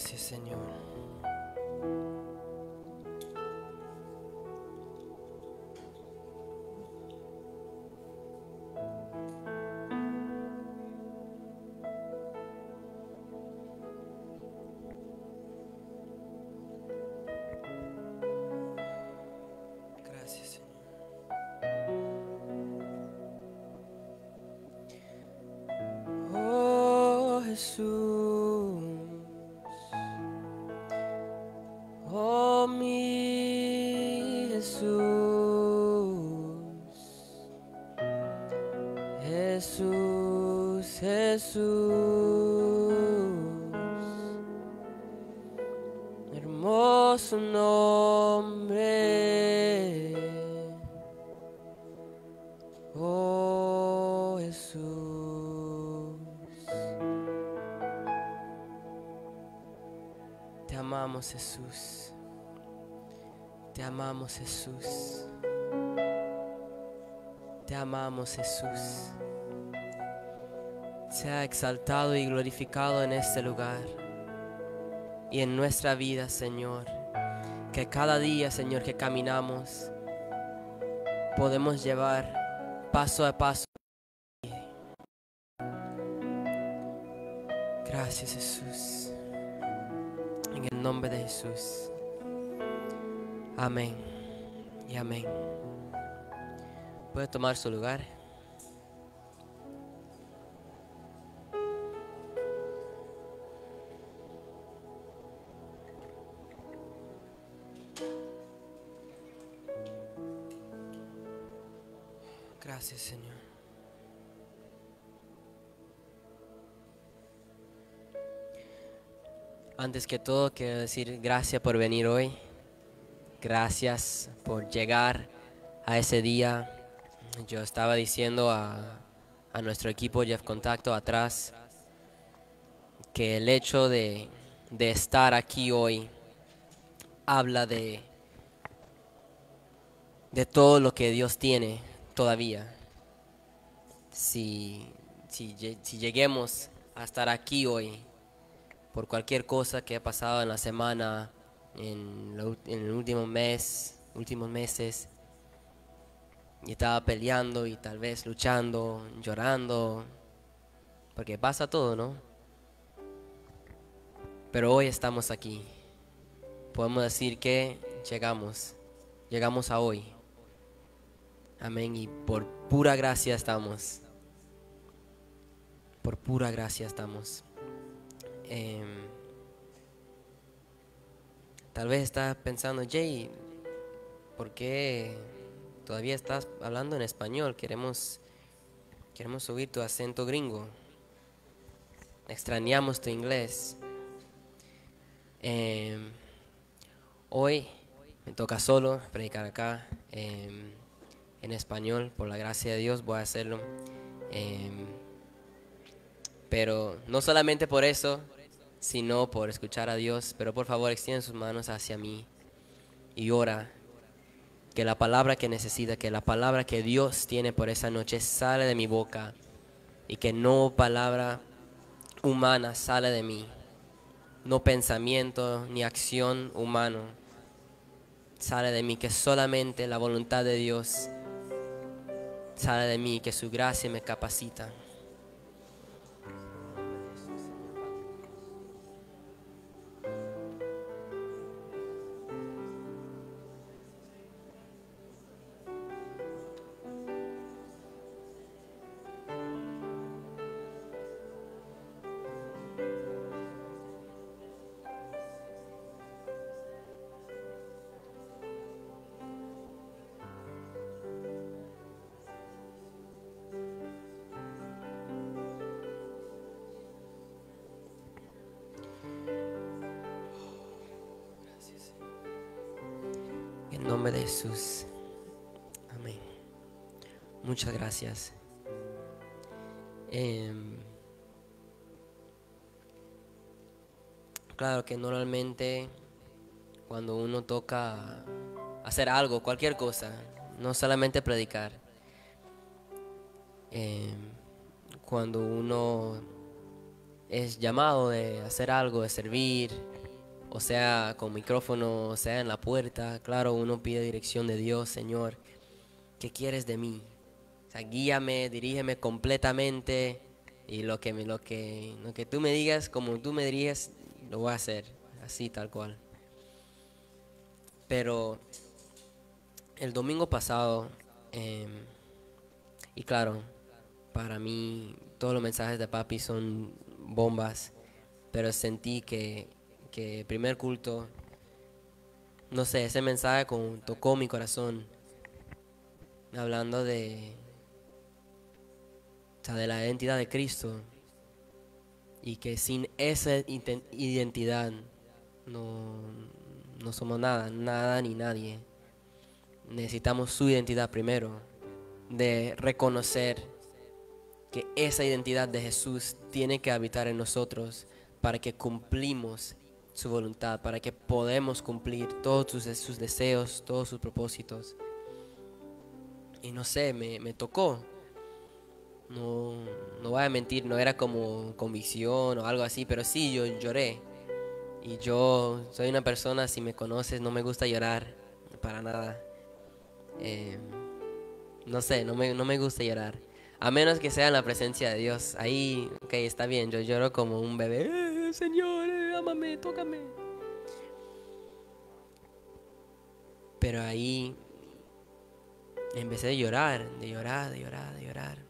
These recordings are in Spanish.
Gracias, Señor. Jesús, Jesús, hermoso nombre. Oh Jesús, te amamos Jesús, te amamos Jesús, te amamos Jesús. Sea exaltado y glorificado en este lugar y en nuestra vida, Señor. Que cada día, Señor, que caminamos, podemos llevar paso a paso. Gracias Jesús. En el nombre de Jesús. Amén. Y amén. Puede tomar su lugar. Gracias Señor. Antes que todo, quiero decir gracias por venir hoy. Gracias por llegar a ese día. Yo estaba diciendo a, a nuestro equipo Jeff Contacto atrás que el hecho de, de estar aquí hoy habla de, de todo lo que Dios tiene todavía. Si, si, lle- si lleguemos a estar aquí hoy por cualquier cosa que ha pasado en la semana, en, en el último mes, últimos meses, y estaba peleando y tal vez luchando, llorando, porque pasa todo, ¿no? Pero hoy estamos aquí. Podemos decir que llegamos, llegamos a hoy. Amén. Y por pura gracia estamos. Por pura gracia estamos. Em, tal vez estás pensando, Jay, ¿por qué todavía estás hablando en español? Queremos, queremos subir tu acento gringo. Extrañamos tu inglés. Em, hoy me toca solo predicar acá em, en español. Por la gracia de Dios voy a hacerlo. Em, pero no solamente por eso, sino por escuchar a Dios. Pero por favor, extiende sus manos hacia mí y ora que la palabra que necesita, que la palabra que Dios tiene por esa noche sale de mi boca y que no palabra humana sale de mí, no pensamiento ni acción humano sale de mí, que solamente la voluntad de Dios sale de mí, que su gracia me capacita. Que normalmente cuando uno toca hacer algo, cualquier cosa, no solamente predicar, em, cuando uno es llamado de hacer algo, de servir, o sea, con micrófono, o sea, en la puerta. Claro, uno pide dirección de Dios, Señor, ¿qué quieres de mí? O sea, guíame, dirígeme completamente y lo que, lo, que, lo que tú me digas, como tú me dirías, lo voy a hacer, así tal cual. Pero el domingo pasado, em, y claro, para mí todos los mensajes de papi son bombas, pero sentí que, que primer culto, no sé, ese mensaje tocó mi corazón, hablando de, de la identidad de Cristo y que sin esa identidad no, no somos nada, nada ni nadie. Necesitamos su identidad primero, de reconocer que esa identidad de Jesús tiene que habitar en nosotros para que cumplimos su voluntad, para que podemos cumplir todos sus, sus deseos, todos sus propósitos. Y no sé, me, me tocó. No, no voy a mentir, no era como convicción o algo así, pero sí, yo lloré. Y yo soy una persona, si me conoces, no me gusta llorar para nada. Eh, no sé, no me, no me gusta llorar. A menos que sea en la presencia de Dios. Ahí, ok, está bien. Yo lloro como un bebé. Eh, señor, eh, ámame, tócame. Pero ahí empecé a llorar, de llorar, de llorar, de llorar.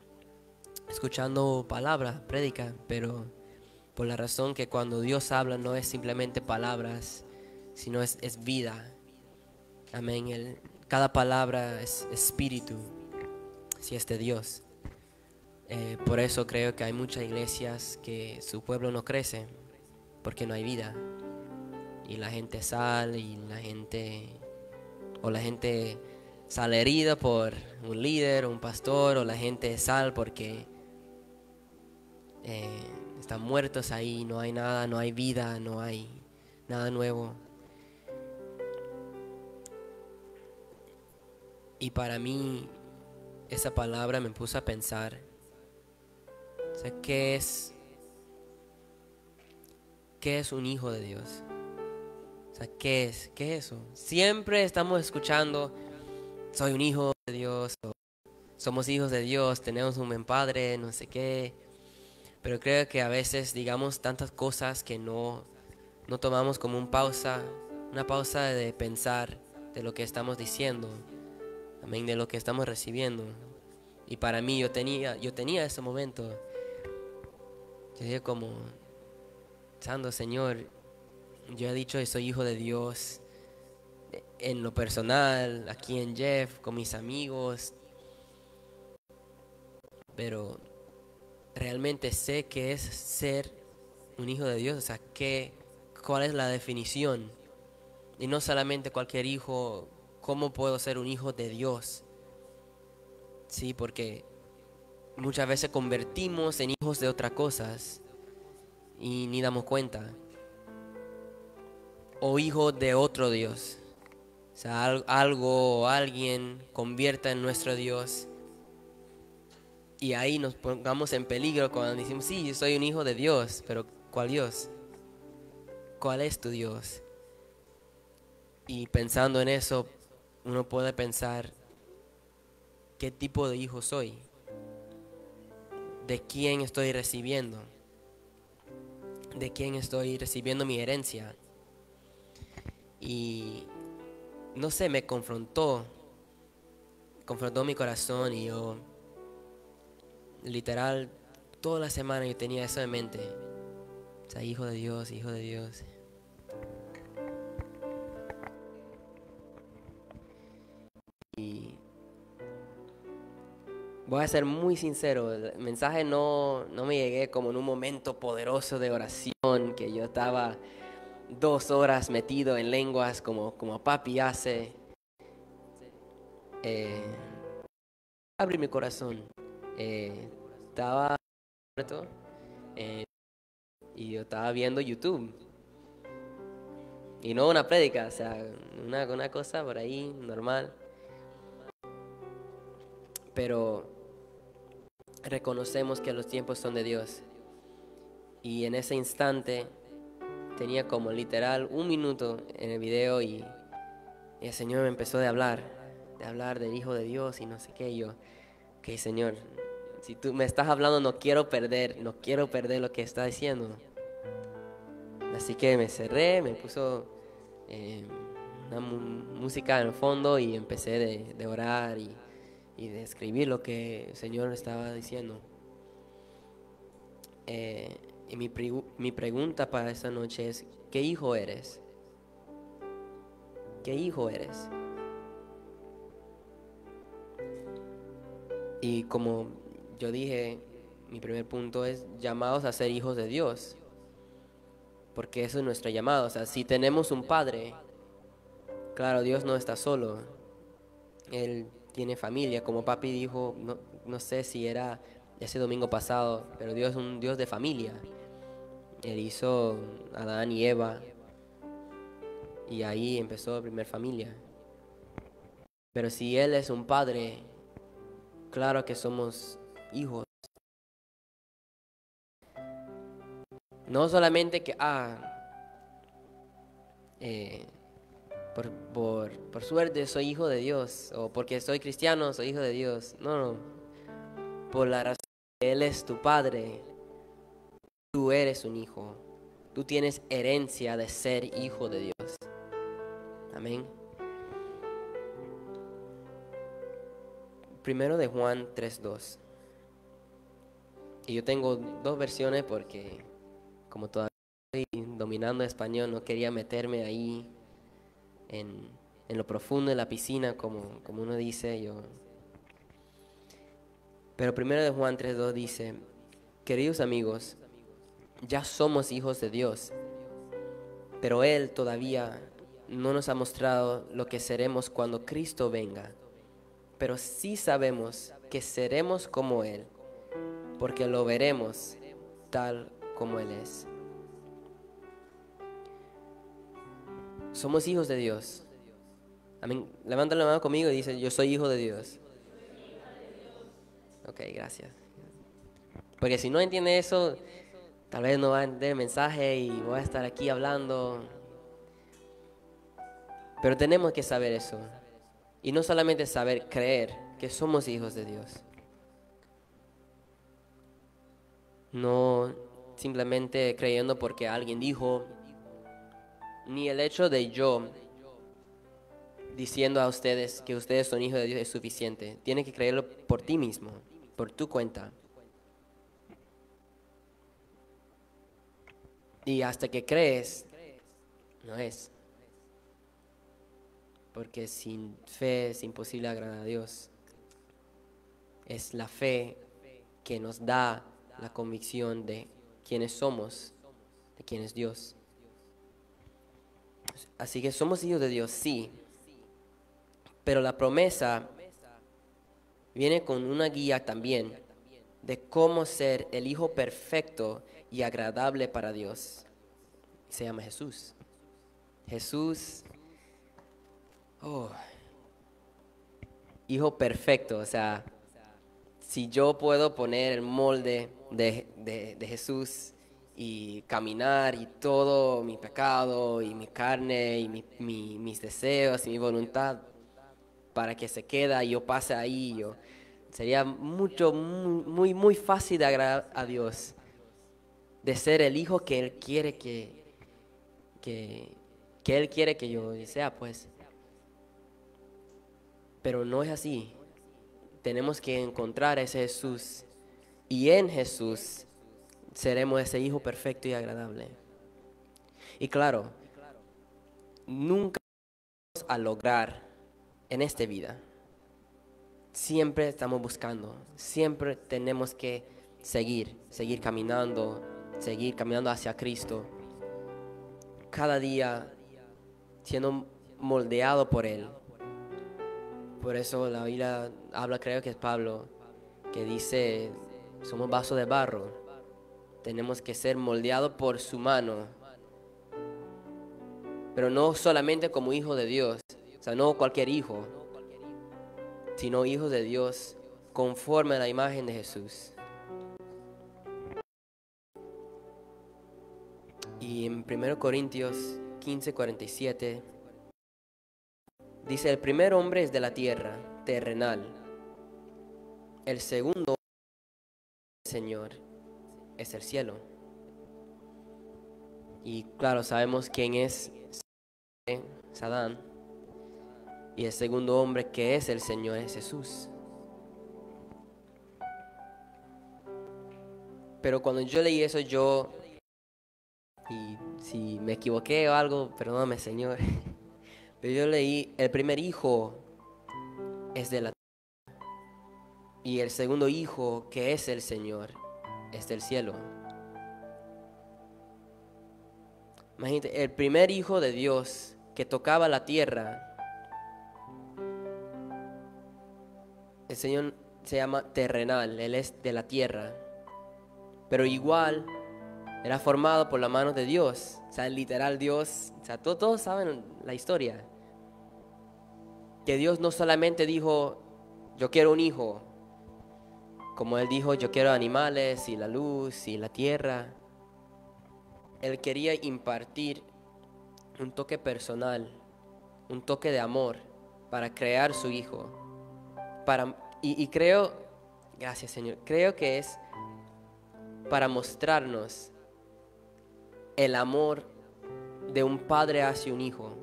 Escuchando palabras, prédica, pero por la razón que cuando Dios habla no es simplemente palabras, sino es, es vida. Amén. Cada palabra es espíritu, si es de Dios. Eh, por eso creo que hay muchas iglesias que su pueblo no crece, porque no hay vida. Y la gente sale y la gente, o la gente sale herida por un líder, un pastor, o la gente sale porque eh, están muertos ahí, no hay nada, no hay vida, no hay nada nuevo. Y para mí esa palabra me puso a pensar ¿qué es, qué es un hijo de Dios? O sea, ¿qué es? ¿Qué es eso? Siempre estamos escuchando, soy un hijo de Dios, somos hijos de Dios, tenemos un buen padre, no sé qué. Pero creo que a veces digamos tantas cosas que no, no tomamos como un pausa, una pausa de pensar de lo que estamos diciendo, amén, de lo que estamos recibiendo. Y para mí yo tenía, yo tenía ese momento yo como, Santo Señor, yo he dicho que soy hijo de Dios en lo personal, aquí en Jeff, con mis amigos, pero realmente sé que es ser un hijo de Dios, o sea, ¿qué, cuál es la definición. Y no solamente cualquier hijo, ¿cómo puedo ser un hijo de Dios? Sí, porque muchas veces convertimos en hijos de otras cosas y ni damos cuenta. O hijos de otro Dios. O sea, algo o alguien convierta en nuestro Dios. Y ahí nos pongamos en peligro cuando decimos, sí, yo soy un hijo de Dios, pero ¿cuál Dios? ¿Cuál es tu Dios? Y pensando en eso, uno puede pensar, ¿qué tipo de hijo soy? de quién estoy recibiendo, de quién estoy recibiendo mi herencia. Y no sé, me confrontó, confrontó mi corazón y yo, literal, toda la semana yo tenía eso en mente. O sea, hijo de Dios, hijo de Dios. Voy a ser muy sincero, el mensaje no, no me llegué como en un momento poderoso de oración, que yo estaba dos horas metido en lenguas como, como papi hace. Eh, abrí mi corazón. Eh, estaba muerto eh, y yo estaba viendo YouTube. Y no una prédica, o sea, una, una cosa por ahí normal. Pero reconocemos que los tiempos son de Dios. Y en ese instante tenía como literal un minuto en el video y, el Señor me empezó a hablar, de hablar del Hijo de Dios y no sé qué. yo, ok Señor, si tú me estás hablando no quiero perder, no quiero perder lo que está diciendo. Así que me cerré, me puso eh, una música en el fondo y empecé de, orar y, de escribir lo que el Señor estaba diciendo. Eh, y mi, mi pregunta para esta noche es, ¿qué hijo eres? ¿Qué hijo eres? Y como yo dije, mi primer punto es llamados a ser hijos de Dios. Porque eso es nuestro llamado. O sea, si tenemos un padre, claro, Dios no está solo. Él tiene familia. Como papi dijo, no, no sé si era ese domingo pasado, pero Dios es un Dios de familia. Él hizo Adán y Eva. Y ahí empezó la primera familia. Pero si Él es un padre, claro que somos hijos. No solamente que, ah, eh, por, por, por, suerte soy hijo de Dios, o porque soy cristiano soy hijo de Dios. No, no. Por la razón que Él es tu Padre, Tú eres un hijo. Tú tienes herencia de ser hijo de Dios. Amén. Primero de Juan 3.2. Y yo tengo dos versiones porque como todavía estoy dominando español, no quería meterme ahí en, en lo profundo de la piscina, como, como uno dice. Yo. Pero primero de Juan 3.2 dice, queridos amigos, ya somos hijos de Dios, pero Él todavía no nos ha mostrado lo que seremos cuando Cristo venga. Pero sí sabemos que seremos como Él, porque lo veremos tal como Él es. Somos hijos de Dios. Amén. Levanta la mano conmigo y dice, yo soy hijo de Dios. Ok, gracias. Porque si no entiende eso, Tal vez no va a entender el mensaje y voy a estar aquí hablando. Pero tenemos que saber eso. Y no solamente saber creer que somos hijos de Dios. No simplemente creyendo porque alguien dijo, ni el hecho de yo diciendo a ustedes que ustedes son hijos de Dios es suficiente. Tienes que creerlo por ti mismo, por tu cuenta. Y hasta que crees, no es. Porque sin fe es imposible agradar a Dios. Es la fe que nos da la convicción de quiénes somos, de quién es Dios. Así que somos hijos de Dios, sí. Pero la promesa viene con una guía también de cómo ser el hijo perfecto y agradable para Dios. Se llama Jesús. Jesús, oh, hijo perfecto, o sea, si yo puedo poner el molde de, Jesús y caminar y todo mi pecado y mi carne y mis deseos y mi voluntad para que se quede y yo pase ahí, yo, sería mucho, muy, muy fácil de agradar a Dios de ser el hijo que Él quiere que, que, Él quiere que yo sea, pues. Pero no es así. Tenemos que encontrar a ese Jesús. Y en Jesús seremos ese hijo perfecto y agradable. Y claro, nunca vamos a lograr en esta vida. Siempre estamos buscando, siempre tenemos que seguir, seguir caminando, seguir caminando hacia Cristo, cada día siendo moldeado por Él. Por eso la Biblia habla, creo que es Pablo, que dice, somos vasos de barro, tenemos que ser moldeados por su mano, pero no solamente como hijos de Dios, o sea, no cualquier hijo, sino hijos de Dios conforme a la imagen de Jesús. Y en 1 Corintios 15, 47 dice, el primer hombre es de la tierra, terrenal. El segundo Señor es el cielo. Y claro, sabemos quién es Sadán. Y el segundo hombre que es el Señor es Jesús. Pero cuando yo leí eso, yo, y si me equivoqué o algo, perdóname Señor, pero yo leí, el primer hijo es de la y el segundo hijo, que es el Señor, es del cielo. Imagínate, el primer hijo de Dios que tocaba la tierra, el Señor se llama terrenal, Él es de la tierra, pero igual era formado por la mano de Dios, o sea, literal Dios, o sea, todos, todos saben la historia, que Dios no solamente dijo, yo quiero un hijo, como él dijo, yo quiero animales y la luz y la tierra. Él quería impartir un toque personal, un toque de amor para crear su hijo. Para, y, y creo, gracias Señor, creo que es para mostrarnos el amor de un padre hacia un hijo,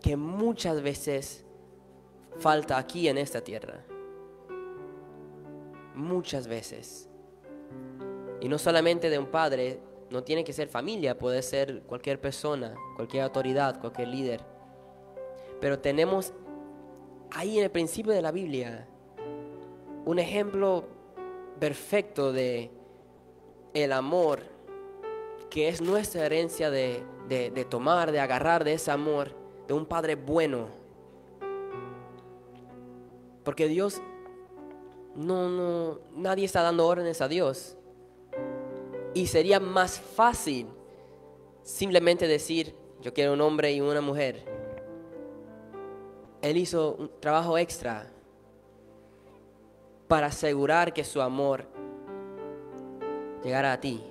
que muchas veces falta aquí en esta tierra muchas veces. Y no solamente de un padre, no tiene que ser familia, puede ser cualquier persona, cualquier autoridad, cualquier líder. Pero tenemos ahí en el principio de la Biblia un ejemplo perfecto de el amor que es nuestra herencia de, de tomar, de agarrar de ese amor de un Padre bueno. Porque Dios no, no, nadie está dando órdenes a Dios. Y sería más fácil simplemente decir, yo quiero un hombre y una mujer. Él hizo un trabajo extra para asegurar que su amor llegara a ti,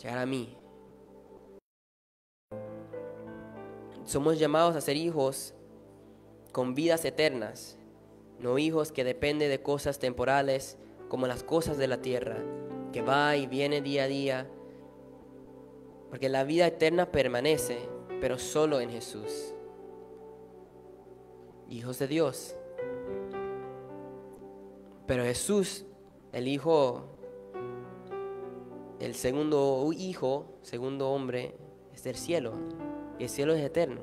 llegara a mí. Somos llamados a ser hijos con vidas eternas no hijos que dependen de cosas temporales como las cosas de la tierra, que va y viene día a día, porque la vida eterna permanece, pero solo en Jesús. Hijos de Dios. Pero Jesús, el Hijo, el segundo hijo, segundo hombre, es del cielo. Y el cielo es eterno.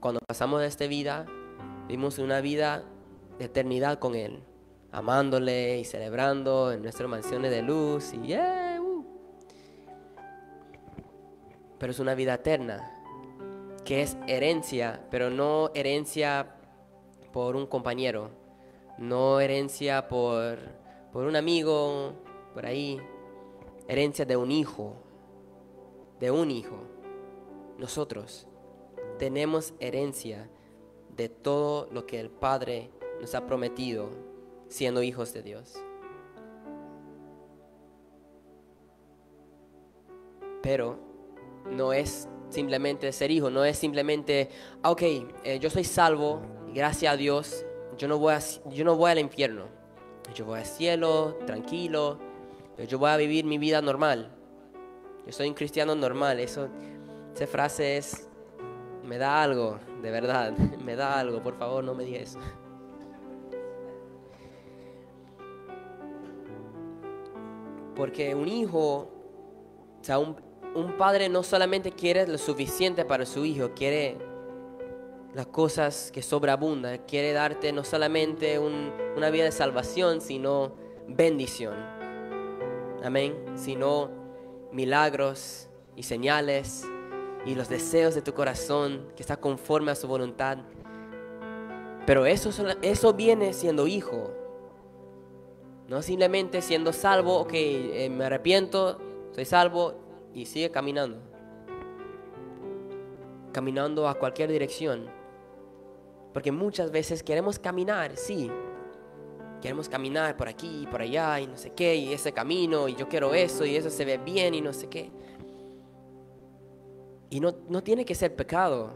Cuando pasamos de esta vida, vimos una vida eternidad con Él, amándole y celebrando en nuestras mansiones de luz y uh. Pero es una vida eterna, que es herencia, pero no herencia por un compañero, no herencia por, por un amigo, por ahí, herencia de un hijo, de un hijo. Nosotros tenemos herencia de todo lo que el Padre nos ha prometido siendo hijos de Dios. Pero no es simplemente ser hijo, no es simplemente, ah, ok, eh, yo soy salvo, gracias a Dios, yo no, voy yo no voy al infierno, yo voy al cielo, tranquilo, yo voy a vivir mi vida normal, yo soy un cristiano normal, eso, esa frase es, me da algo, de verdad, me da algo, por favor no me digas eso. Porque un hijo, o sea, un, padre no solamente quiere lo suficiente para su hijo, quiere las cosas que sobreabundan, quiere darte no solamente una vida de salvación, sino bendición. Amén. Sino milagros y señales y los deseos de tu corazón que está conforme a su voluntad. Pero eso, eso viene siendo hijo. No simplemente siendo salvo, ok, eh, me arrepiento, soy salvo y sigue caminando. Caminando a cualquier dirección. Porque muchas veces queremos caminar, sí. Queremos caminar por aquí, por allá y no sé qué, y ese camino, y yo quiero eso, y eso se ve bien y no sé qué. Y no, no tiene que ser pecado.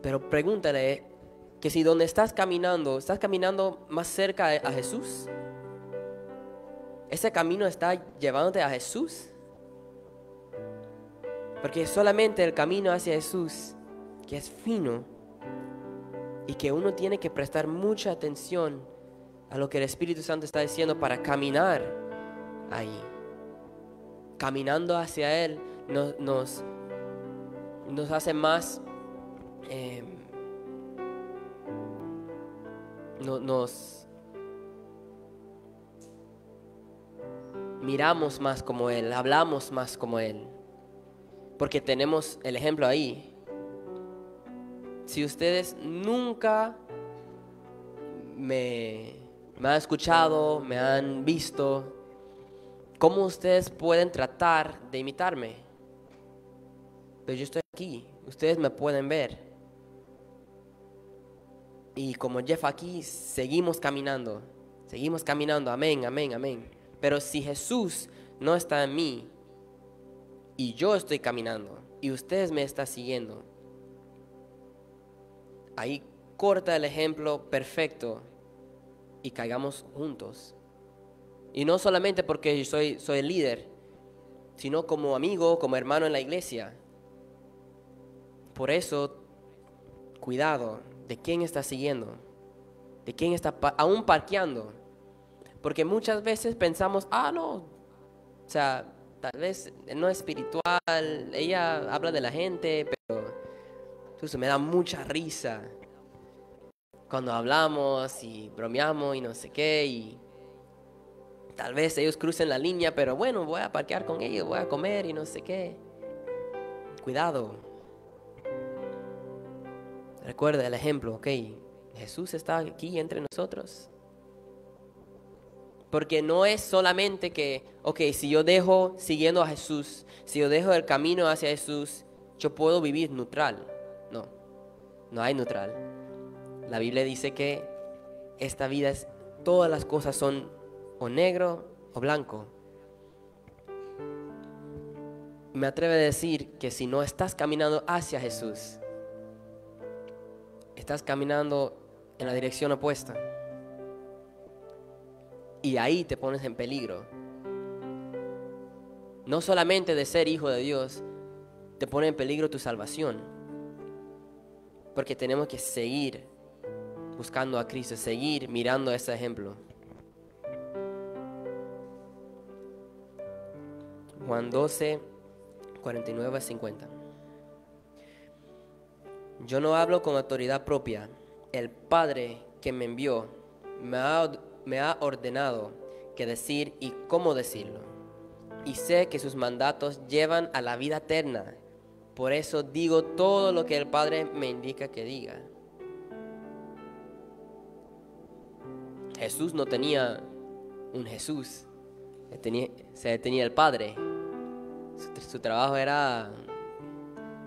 Pero pregúntale que si donde estás caminando, estás caminando más cerca a Jesús. Ese camino está llevándote a Jesús. Porque solamente el camino hacia Jesús, que es fino, y que uno tiene que prestar mucha atención a lo que el Espíritu Santo está diciendo para caminar ahí. Caminando hacia Él nos, nos, nos hace más... Eh, nos miramos más como Él, hablamos más como Él, porque tenemos el ejemplo ahí. Si ustedes nunca me, me han escuchado, me han visto, ¿cómo ustedes pueden tratar de imitarme? Pero yo estoy aquí, ustedes me pueden ver. Y como Jeff aquí, seguimos caminando, seguimos caminando, amén, amén, amén. Pero si Jesús no está en mí y yo estoy caminando y ustedes me están siguiendo, ahí corta el ejemplo perfecto y caigamos juntos. Y no solamente porque soy, soy el líder, sino como amigo, como hermano en la iglesia. Por eso, cuidado de quién está siguiendo, de quién está aún parqueando. Porque muchas veces pensamos, ah, no, o sea, tal vez no es espiritual, ella habla de la gente, pero eso me da mucha risa cuando hablamos y bromeamos y no sé qué, y tal vez ellos crucen la línea, pero bueno, voy a parquear con ellos, voy a comer y no sé qué. Cuidado. Recuerda el ejemplo, ok, Jesús está aquí entre nosotros. Porque no es solamente que, ok, si yo dejo siguiendo a Jesús, si yo dejo el camino hacia Jesús, yo puedo vivir neutral. No, no hay neutral. La Biblia dice que esta vida es, todas las cosas son o negro o blanco. Me atreve a decir que si no estás caminando hacia Jesús, estás caminando en la dirección opuesta. Y ahí te pones en peligro. No solamente de ser hijo de Dios, te pone en peligro tu salvación. Porque tenemos que seguir buscando a Cristo, seguir mirando ese ejemplo. Juan 12, 49 a 50. Yo no hablo con autoridad propia. El Padre que me envió me ha ordenado que decir y cómo decirlo. Y sé que sus mandatos llevan a la vida eterna. Por eso digo todo lo que el Padre me indica que diga. Jesús no tenía un Jesús, se tenía el Padre. Su, trabajo era,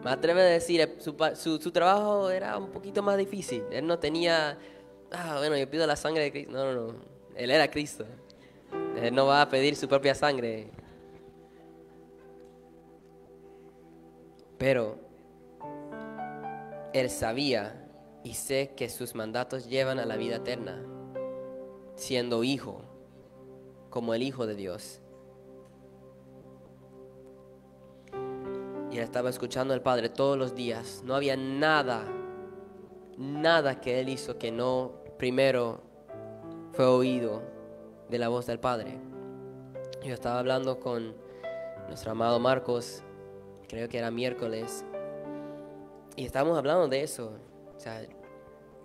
me atrevo a decir, su, su trabajo era un poquito más difícil. Él no tenía ah, bueno, yo pido la sangre de Cristo. No, no, no. Él era Cristo. Él no va a pedir su propia sangre. Pero Él sabía y sé que sus mandatos llevan a la vida eterna, siendo hijo, como el Hijo de Dios. Y estaba escuchando al Padre todos los días. No había nada, nada que él hizo que no primero fue oído de la voz del Padre. Yo estaba hablando con nuestro amado Marcos, creo que era miércoles, y estábamos hablando de eso. O sea,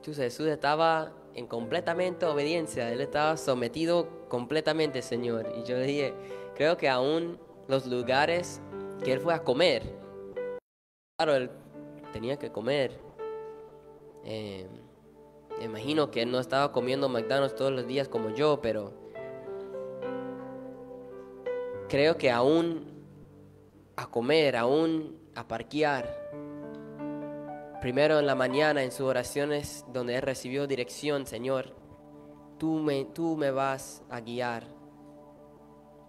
Jesús estaba en completamente obediencia, él estaba sometido completamente, Señor. Y yo le dije, creo que aún los lugares que él fue a comer, claro, él tenía que comer. Eh, me imagino que él no estaba comiendo McDonald's todos los días como yo, pero creo que aún a comer, aún a parquear, primero en la mañana en sus oraciones donde él recibió dirección, Señor, tú me, tú me vas a guiar,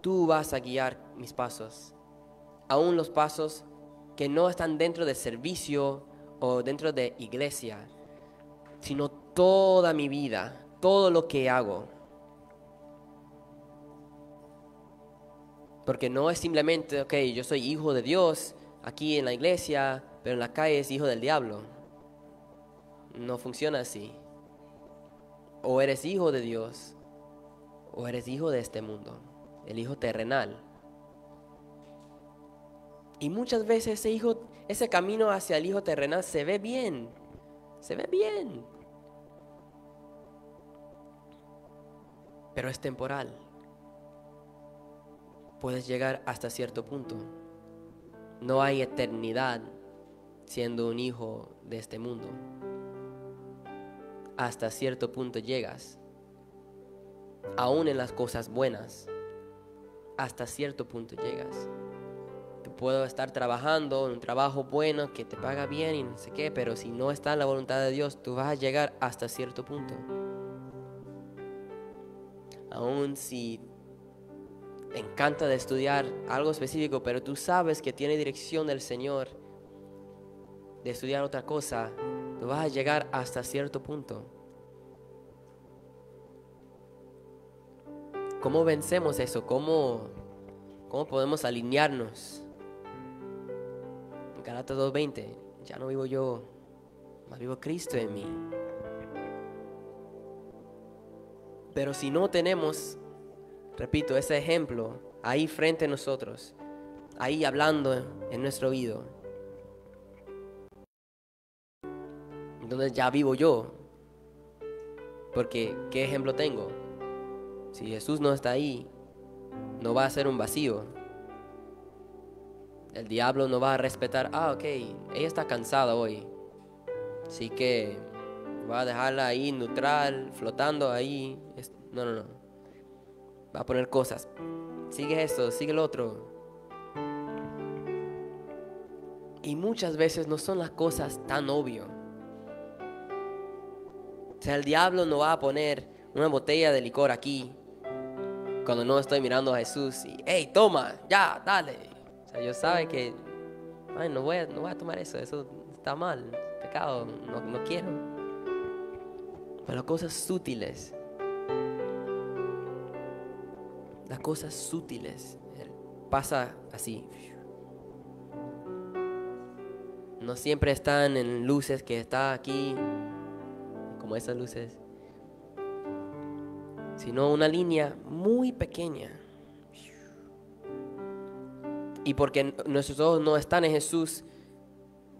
tú vas a guiar mis pasos, aún los pasos que no están dentro de servicio o dentro de iglesia, sino toda mi vida, todo lo que hago. Porque no es simplemente, ok, yo soy hijo de Dios aquí en la iglesia, pero en la calle es hijo del diablo. No funciona así. O eres hijo de Dios, o eres hijo de este mundo, el hijo terrenal. Y muchas veces ese hijo, ese camino hacia el hijo terrenal se ve bien, se ve bien. Pero es temporal. Puedes llegar hasta cierto punto. No hay eternidad siendo un hijo de este mundo. Hasta cierto punto llegas. Aún en las cosas buenas. Hasta cierto punto llegas puedo estar trabajando en un trabajo bueno que te paga bien y no sé qué, pero si no está en la voluntad de Dios, tú vas a llegar hasta cierto punto. Aún si te encanta de estudiar algo específico, pero tú sabes que tiene dirección del Señor de estudiar otra cosa, tú vas a llegar hasta cierto punto. ¿Cómo vencemos eso? ¿Cómo, cómo podemos alinearnos? Galatas 2.20, ya no vivo yo, más vivo Cristo en mí. Pero si no tenemos, repito, ese ejemplo ahí frente a nosotros, ahí hablando en nuestro oído, entonces ya vivo yo. Porque, ¿qué ejemplo tengo? Si Jesús no está ahí, no va a ser un vacío, el diablo no va a respetar, ah, ok, ella está cansada hoy. Así que va a dejarla ahí neutral, flotando ahí. No, no, no. Va a poner cosas. Sigue esto, sigue el otro. Y muchas veces no son las cosas tan obvias. O sea, el diablo no va a poner una botella de licor aquí cuando no estoy mirando a Jesús y, hey, toma, ya, dale. O sea, yo sabe que, no voy, a, no voy a tomar eso, eso está mal, pecado, no, no quiero. Pero cosas sutiles, las cosas sutiles, pasa así. No siempre están en luces que está aquí, como esas luces, sino una línea muy pequeña y porque nuestros ojos no están en Jesús,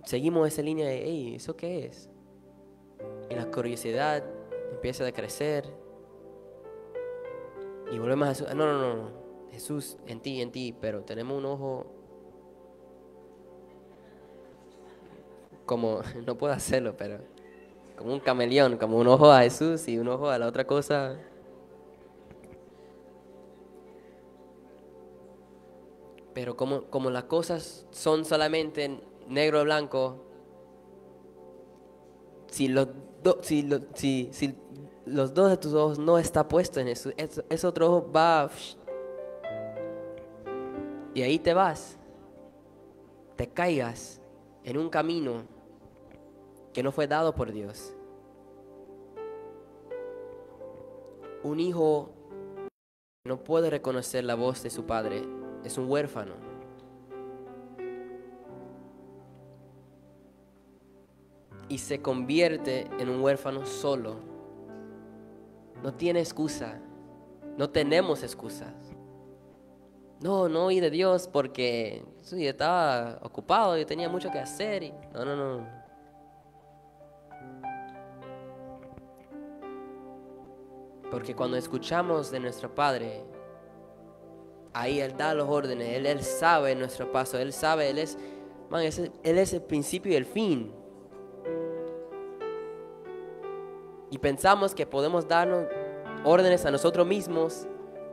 seguimos esa línea de, hey, ¿eso qué es? Y la curiosidad empieza a crecer. Y volvemos a Jesús. No, no, no, Jesús en ti, en ti, pero tenemos un ojo como, no puedo hacerlo, pero como un camaleón, como un ojo a Jesús y un ojo a la otra cosa. Pero como, como las cosas son solamente negro o blanco, si los, si, si, los dos de tus ojos no está puesto en eso, ese otro ojo va y ahí te vas, te caigas en un camino que no fue dado por Dios. Un hijo no puede reconocer la voz de su padre es un huérfano. Y se convierte en un huérfano solo. No tiene excusa. No tenemos excusas. No, no oí de Dios porque sí, estaba ocupado, yo tenía mucho que hacer. Y... No, no, no. Porque cuando escuchamos de nuestro Padre, ahí Él da los órdenes, Él, él sabe nuestro paso, Él sabe, Él es, man, Él es el principio y el fin. Y pensamos que podemos darnos órdenes a nosotros mismos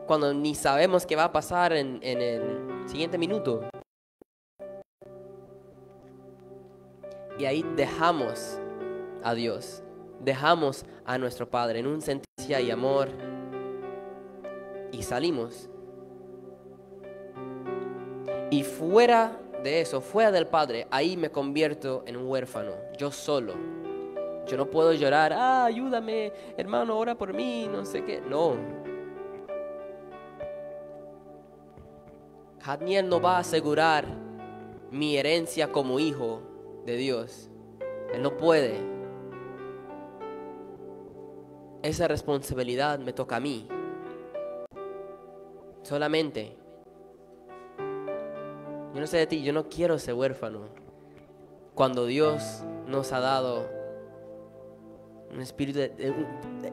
cuando ni sabemos qué va a pasar en, en el siguiente minuto. Y ahí dejamos a Dios, dejamos a nuestro Padre en un sentido y amor y salimos y fuera de eso, fuera del Padre, ahí me convierto en un huérfano, yo solo. Yo no puedo llorar, ah, ayúdame, hermano, ora por mí, no sé qué. No. Jadniel no va a asegurar mi herencia como hijo de Dios. Él no puede. Esa responsabilidad me toca a mí. Solamente. Yo no sé de ti, yo no quiero ser huérfano. Cuando Dios nos ha dado un espíritu,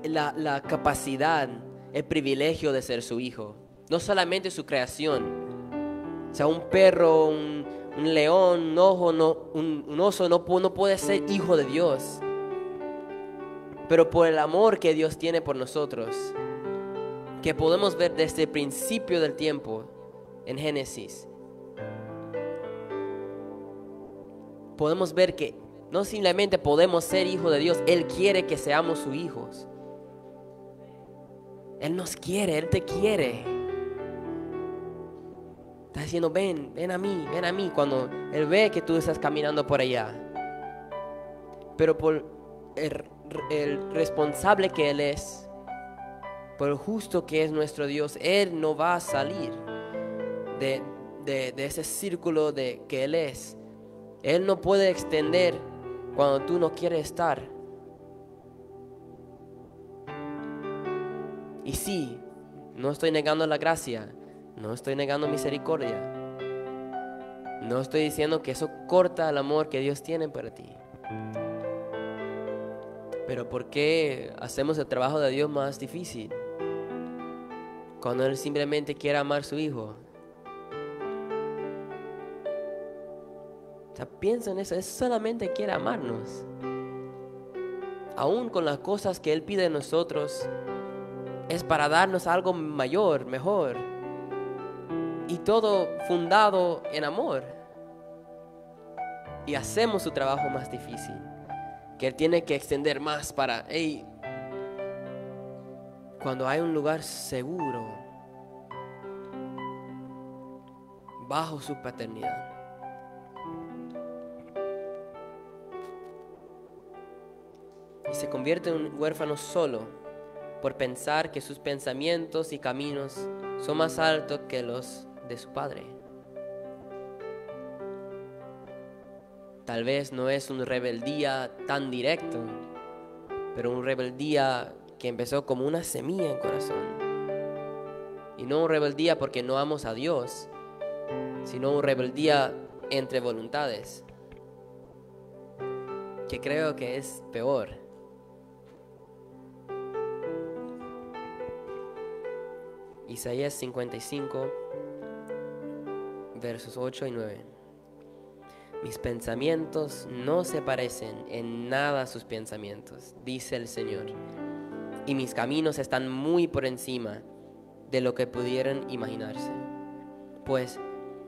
la, capacidad, el privilegio de ser su hijo. No solamente su creación. O sea, un perro, un, león, un, ojo, no, un, oso no puede ser hijo de Dios. Pero por el amor que Dios tiene por nosotros, que podemos ver desde el principio del tiempo en Génesis, podemos ver que no simplemente podemos ser hijos de Dios, Él quiere que seamos sus hijos. Él nos quiere, Él te quiere. Está diciendo, ven, ven a mí, ven a mí, cuando Él ve que tú estás caminando por allá. Pero por el, responsable que Él es, por el justo que es nuestro Dios, Él no va a salir de, de ese círculo de que Él es. Él no puede extender cuando tú no quieres estar. Y sí, no estoy negando la gracia, no estoy negando misericordia. No estoy diciendo que eso corta el amor que Dios tiene para ti. Pero ¿por qué hacemos el trabajo de Dios más difícil? Cuando Él simplemente quiere amar a su hijo. O sea, piensa en eso, Él solamente quiere amarnos. Aún con las cosas que Él pide de nosotros, es para darnos algo mayor, mejor. Y todo fundado en amor. Y hacemos su trabajo más difícil. Que Él tiene que extender más para, cuando hay un lugar seguro, bajo su paternidad. Y se convierte en un huérfano solo por pensar que sus pensamientos y caminos son más altos que los de su padre. Tal vez no es una rebeldía tan directo, pero una rebeldía que empezó como una semilla en corazón. Y no una rebeldía porque no amos a Dios, sino una rebeldía entre voluntades, que creo que es peor. Isaías 55, versos 8 y 9. Mis pensamientos no se parecen en nada a sus pensamientos, dice el Señor, y mis caminos están muy por encima de lo que pudieran imaginarse. Pues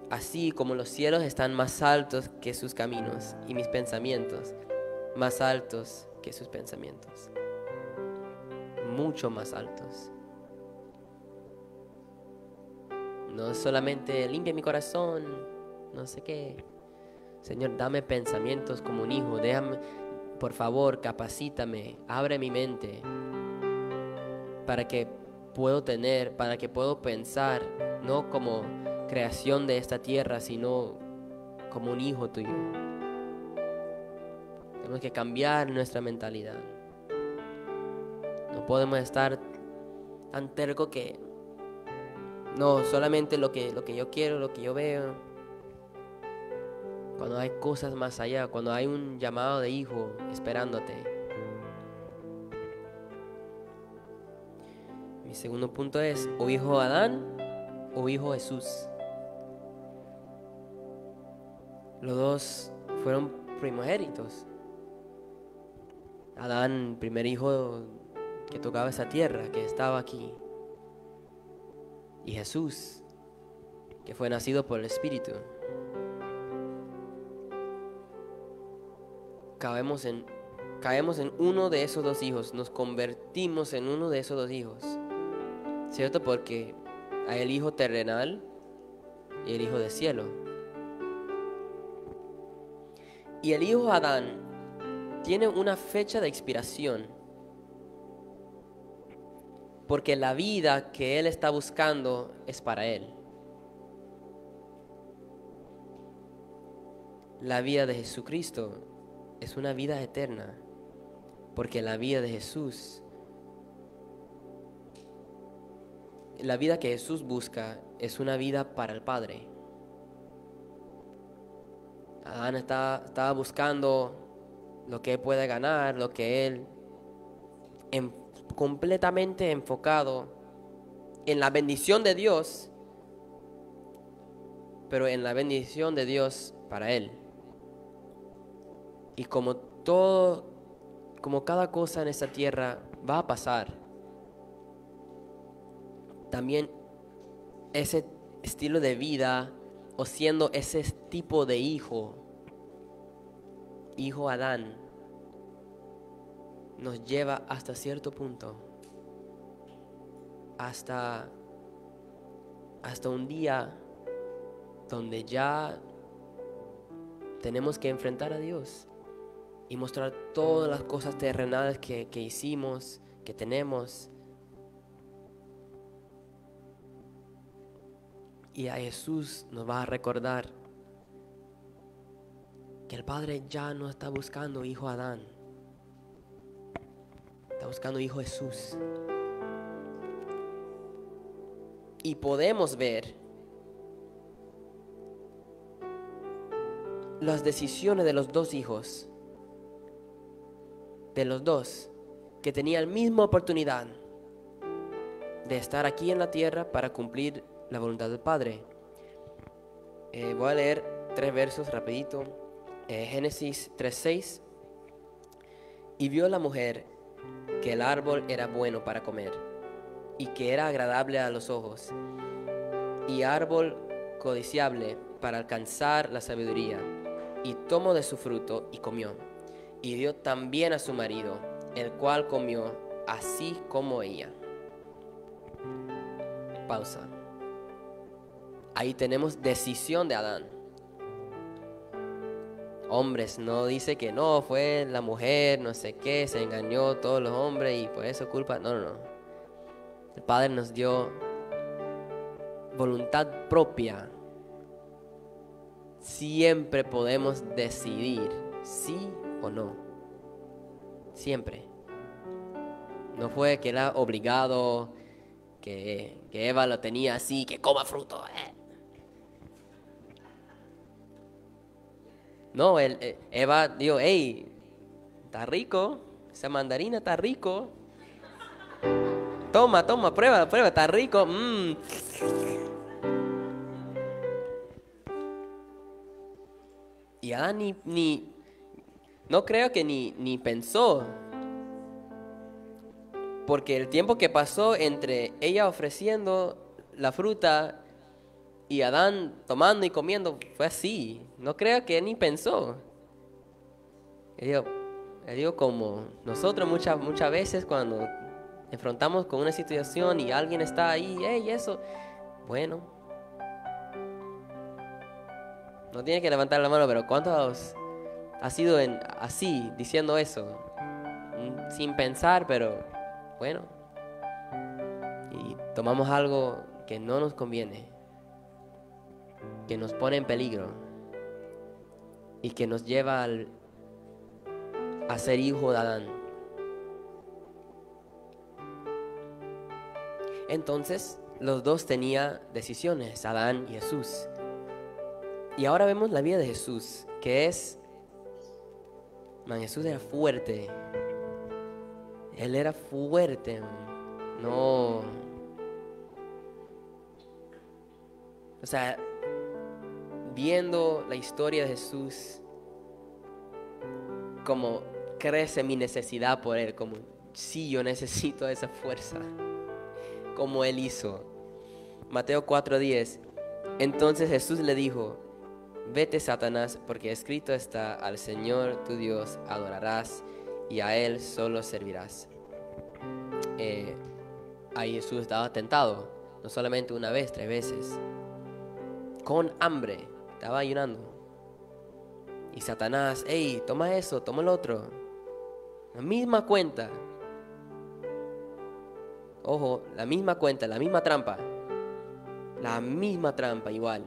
así como los cielos están más altos que sus caminos, y mis pensamientos más altos que sus pensamientos, mucho más altos. No solamente limpia mi corazón, no sé qué. Señor, dame pensamientos como un hijo. Déjame, por favor, capacítame, abre mi mente para que puedo tener, para que puedo pensar, no como creación de esta tierra, sino como un hijo tuyo. Tenemos que cambiar nuestra mentalidad. No podemos estar tan terco que no, solamente lo que, lo que yo quiero, lo que yo veo. Cuando hay cosas más allá, cuando hay un llamado de hijo esperándote. Mi segundo punto es, o hijo Adán o hijo Jesús. Los dos fueron primogénitos. Adán, primer hijo que tocaba esa tierra, que estaba aquí y Jesús, que fue nacido por el Espíritu. Caemos en, caemos en uno de esos dos hijos, nos convertimos en uno de esos dos hijos. ¿Cierto? Porque hay el hijo terrenal y el hijo del cielo. Y el hijo Adán tiene una fecha de expiración. Porque la vida que él está buscando es para él. La vida de Jesucristo es una vida eterna. Porque la vida de Jesús, la vida que Jesús busca es una vida para el Padre. Adán estaba buscando lo que él puede ganar, lo que él completamente enfocado en la bendición de Dios, pero en la bendición de Dios para él. Y como todo, como cada cosa en esta tierra va a pasar, también ese estilo de vida o siendo ese tipo de hijo hijo Adán nos lleva hasta cierto punto, hasta, hasta un día donde ya tenemos que enfrentar a Dios y mostrar todas las cosas terrenales que, que hicimos, que tenemos. Y a Jesús nos va a recordar que el Padre ya no está buscando hijo Adán, buscando hijo Jesús. Y podemos ver las decisiones de los dos hijos, de los dos, que tenían la misma oportunidad de estar aquí en la tierra para cumplir la voluntad del Padre. Eh, voy a leer tres versos rapidito. Eh, Génesis 3:6, y vio la mujer que el árbol era bueno para comer y que era agradable a los ojos y árbol codiciable para alcanzar la sabiduría y tomó de su fruto y comió y dio también a su marido el cual comió así como ella. Pausa. Ahí tenemos decisión de Adán hombres, no dice que no, fue la mujer, no sé qué, se engañó todos los hombres y por eso culpa, no, no, no. El Padre nos dio voluntad propia. Siempre podemos decidir sí o no. Siempre. No fue que era obligado, que, Eva lo tenía así, que coma fruto. Eh. No, el, eh, Eva dijo, hey, está rico, esa mandarina está rico. Toma, toma, prueba, prueba, está rico. Mm. Y ni, ni, no creo que ni, ni pensó. Porque el tiempo que pasó entre ella ofreciendo la fruta y Adán tomando y comiendo fue así. No creo que ni pensó. Le digo, como nosotros muchas, muchas veces cuando enfrentamos con una situación y alguien está ahí, hey, eso, bueno. No tiene que levantar la mano, pero ¿cuántos ha sido así, diciendo eso? Mm, sin pensar, pero bueno. Y tomamos algo que no nos conviene que nos pone en peligro y que nos lleva al, a ser hijo de Adán. Entonces, los dos tenían decisiones, Adán y Jesús. Y ahora vemos la vida de Jesús, que es, man, Jesús era fuerte. Él era fuerte, no. O sea, viendo la historia de Jesús, como crece mi necesidad por Él, como si yo necesito esa fuerza, como Él hizo. Mateo 4:10. Entonces Jesús le dijo, vete Satanás, porque escrito está, al Señor tu Dios adorarás y a Él solo servirás. Eh, ahí Jesús estaba tentado, no solamente una vez, tres veces, con hambre estaba ayunando. Y Satanás, hey, toma eso, toma el otro. La misma cuenta. Ojo, la misma cuenta, la misma trampa. La misma trampa igual.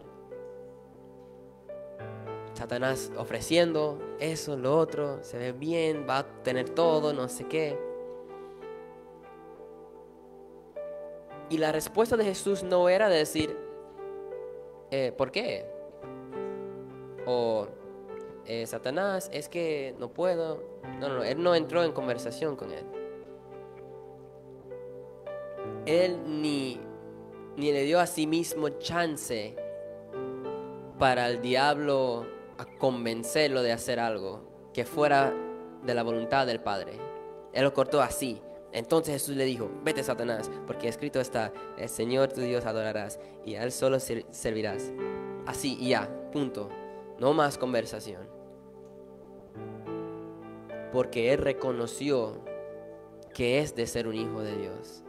Satanás ofreciendo eso, lo otro, se ve bien, va a tener todo, no sé qué. Y la respuesta de Jesús no era decir, eh, ¿por qué? O eh, Satanás, es que no puedo. No, no, él no entró en conversación con él. Él ni, ni le dio a sí mismo chance para el diablo a convencerlo de hacer algo que fuera de la voluntad del Padre. Él lo cortó así. Entonces Jesús le dijo, vete Satanás, porque escrito está, el Señor tu Dios adorarás y a Él solo servirás. Así y ya, punto. No más conversación. Porque Él reconoció que es de ser un hijo de Dios.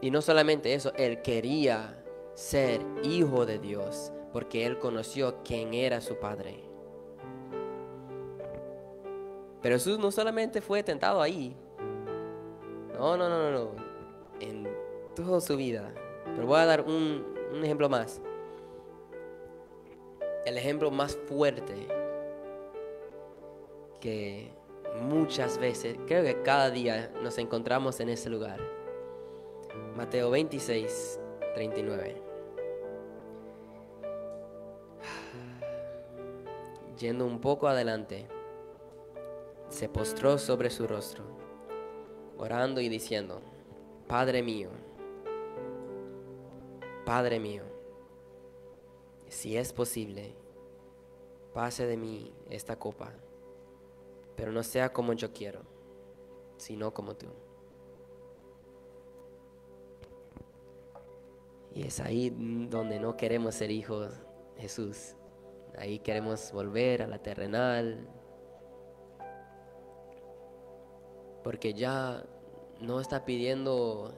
Y no solamente eso, Él quería ser hijo de Dios porque él conoció quién era su padre. Pero Jesús no solamente fue tentado ahí. No, no, no, no, no. En toda su vida. Pero voy a dar un, un ejemplo más. El ejemplo más fuerte que muchas veces, creo que cada día nos encontramos en ese lugar. Mateo 26, 39. Yendo un poco adelante, se postró sobre su rostro, orando y diciendo, Padre mío, Padre mío, si es posible, pase de mí esta copa, pero no sea como yo quiero, sino como tú. Y es ahí donde no queremos ser hijos, Jesús. Ahí queremos volver a la terrenal. Porque ya no está pidiendo,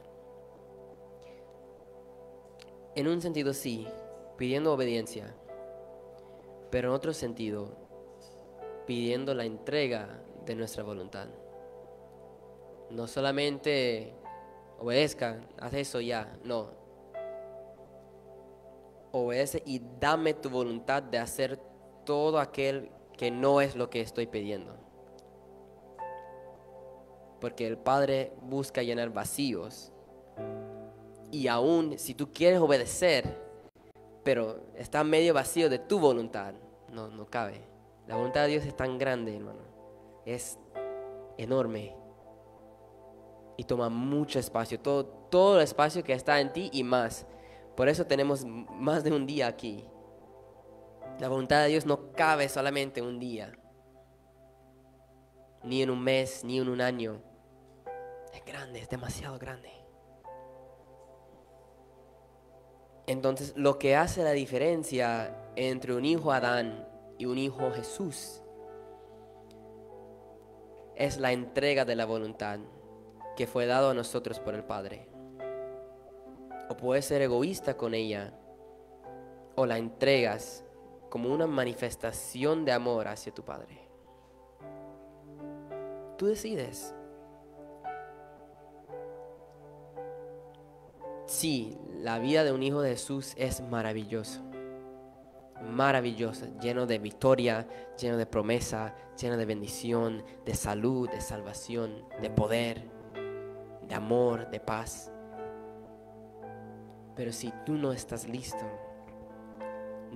en un sentido sí, pidiendo obediencia, pero en otro sentido, pidiendo la entrega de nuestra voluntad. No solamente obedezca, haz eso ya, no, obedece y dame tu voluntad de hacer todo aquel que no es lo que estoy pidiendo. Porque el Padre busca llenar vacíos. Y aún si tú quieres obedecer, pero está medio vacío de tu voluntad, no, no cabe. La voluntad de Dios es tan grande, hermano. Es enorme. Y toma mucho espacio, todo, todo el espacio que está en ti y más. Por eso tenemos más de un día aquí. La voluntad de Dios no cabe solamente un día, ni en un mes, ni en un año. Es grande, es demasiado grande. Entonces, lo que hace la diferencia entre un hijo Adán y un hijo Jesús es la entrega de la voluntad que fue dado a nosotros por el Padre o puedes ser egoísta con ella o la entregas como una manifestación de amor hacia tu Padre. Tú decides. Sí, la vida de un hijo de Jesús es maravilloso. Maravillosa, lleno de victoria, lleno de promesa, lleno de bendición, de salud, de salvación, de poder, de amor, de paz. Pero si tú no estás listo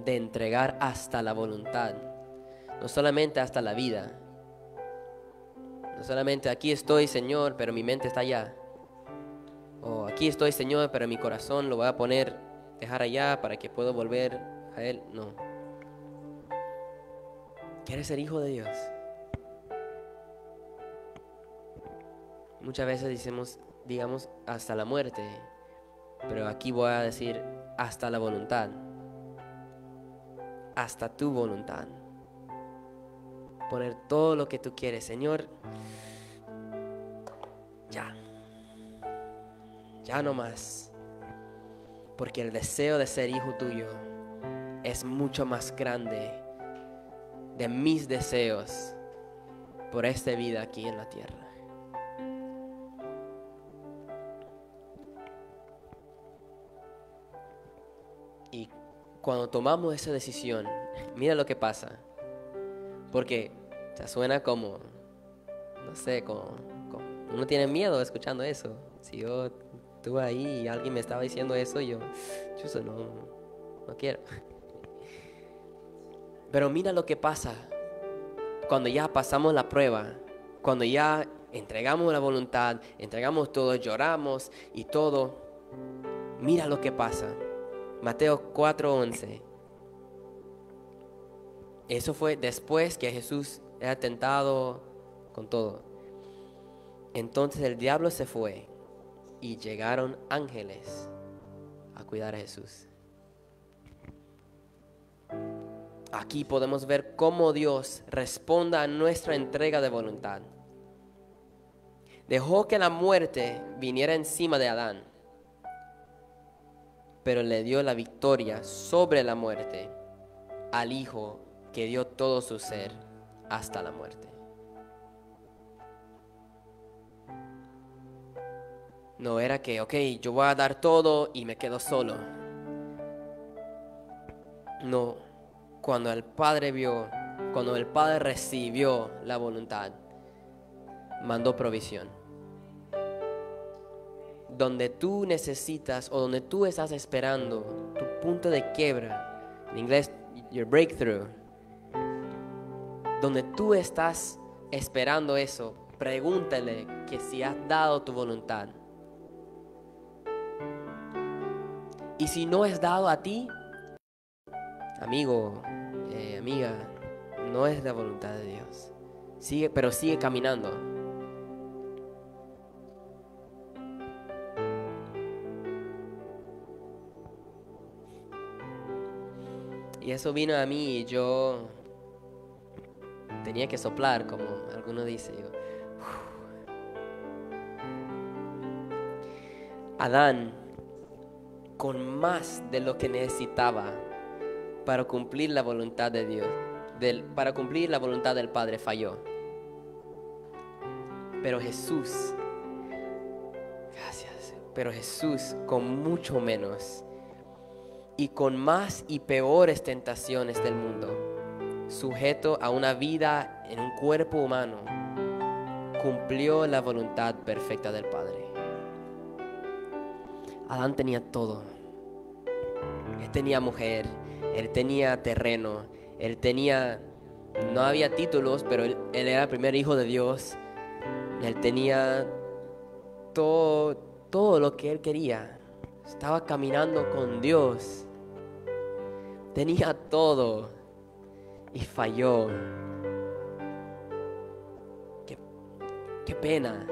de entregar hasta la voluntad, no solamente hasta la vida, no solamente aquí estoy Señor, pero mi mente está allá, aquí estoy Señor, pero mi corazón lo voy a poner, dejar allá para que pueda volver a Él, no. ¿Quieres ser hijo de Dios? Muchas veces decimos, digamos, hasta la muerte. Pero aquí voy a decir hasta la voluntad. Hasta tu voluntad. Poner todo lo que tú quieres, Señor. Ya. Ya no más. Porque el deseo de ser hijo tuyo es mucho más grande de mis deseos por esta vida aquí en la tierra. Y cuando tomamos esa decisión, mira lo que pasa. Porque se suena como, no sé, como, uno tiene miedo escuchando eso. Si yo estuve ahí y alguien me estaba diciendo eso, yo, yo no, no quiero. Pero mira lo que pasa cuando ya pasamos la prueba, cuando ya entregamos la voluntad, entregamos todo, lloramos y todo. Mira lo que pasa. Mateo 4:11. Eso fue después que Jesús era tentado con todo. Entonces el diablo se fue y llegaron ángeles a cuidar a Jesús. Aquí podemos ver cómo Dios responda a nuestra entrega de voluntad. Dejó que la muerte viniera encima de Adán, pero le dio la victoria sobre la muerte al Hijo que dio todo su ser hasta la muerte. No era que, ok, yo voy a dar todo y me quedo solo. No, cuando el Padre vio, cuando el Padre recibió la voluntad, mandó provisión. Donde tú necesitas o donde tú estás esperando tu punto de quiebra, en inglés, your breakthrough, donde tú estás esperando eso, pregúntale que si has dado tu voluntad. Y si no es dado a ti, amigo, eh, amiga, no es la voluntad de Dios. Sigue, pero sigue caminando. Y eso vino a mí y yo tenía que soplar, como alguno dice. Adán, con más de lo que necesitaba para cumplir la voluntad de Dios, para cumplir la voluntad del Padre, falló. Pero Jesús, gracias, pero Jesús con mucho menos y con más y peores tentaciones del mundo sujeto a una vida en un cuerpo humano, cumplió la voluntad perfecta del Padre. Adán tenía todo. Él tenía mujer, él tenía terreno, él tenía, no había títulos, pero él, era el primer hijo de Dios. Él tenía todo, todo lo que él quería. Estaba caminando con Dios. Tenía todo y falló. Qué, pena